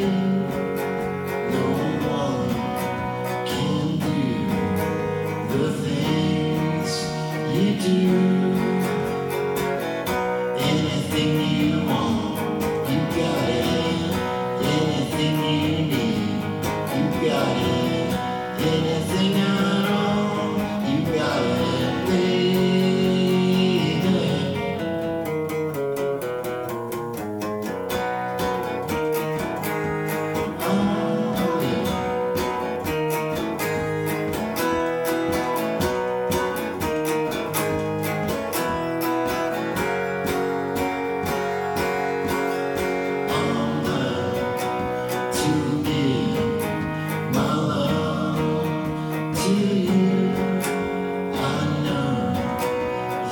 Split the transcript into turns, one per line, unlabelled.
do.